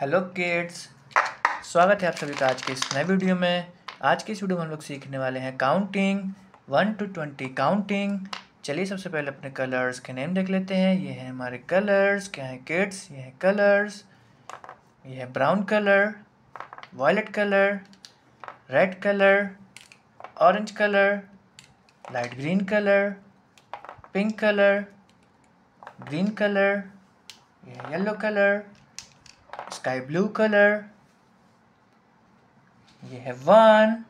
Hello kids, स्वागत है आप सभी का आज के इस नए वीडियो में। आज की इस वीडियो में हम लोग सीखने वाले हैं counting one to twenty counting चलिए सबसे पहले अपने कलर्स के नेम देख लेते हैं। ये हैं हमारे कलर्स क्या हैं किड्स ये हैं कलर्स ये है brown colour violet colour red colour orange colour light green colour pink colour green colour ये yellow colour sky blue colour, ये है वन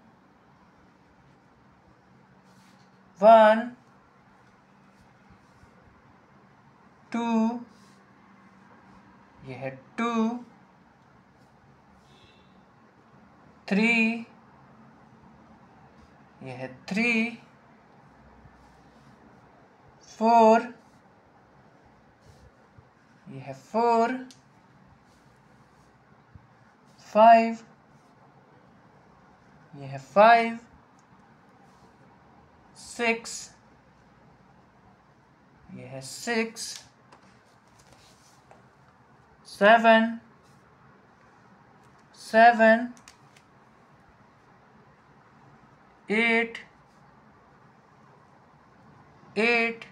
वन, टू, ये है टू, थ्री, ये है थ्री, फोर, ये है four फाइव ये है फाइव सिक्स ये है six seven seven eight eight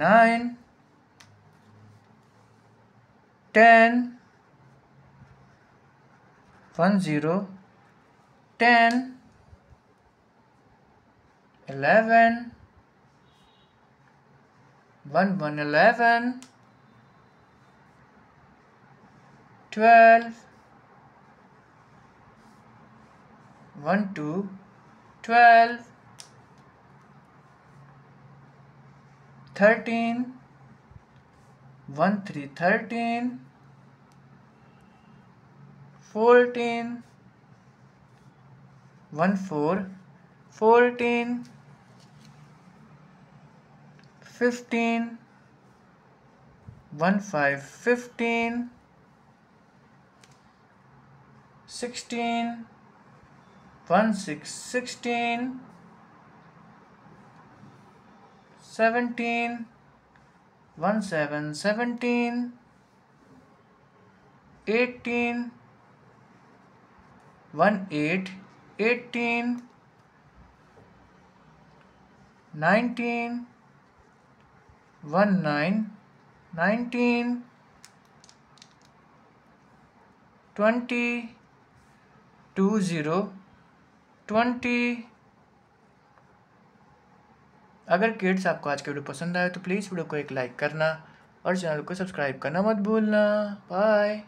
9, 10, 1 0, 10, 11, 1 1 11, 12, 1 2, 12, 13 1 3 13 14 1 4 14 15 1 5 15 16 1 6 16 17 1 7 17 18 1 8 18 19 1 9 19 20 2 0 20 अगर किड्स आपको आज की वीडियो पसंद आए तो प्लीज़ वीडियो को एक लाइक करना और चैनल को सब्सक्राइब करना मत भूलना। बाय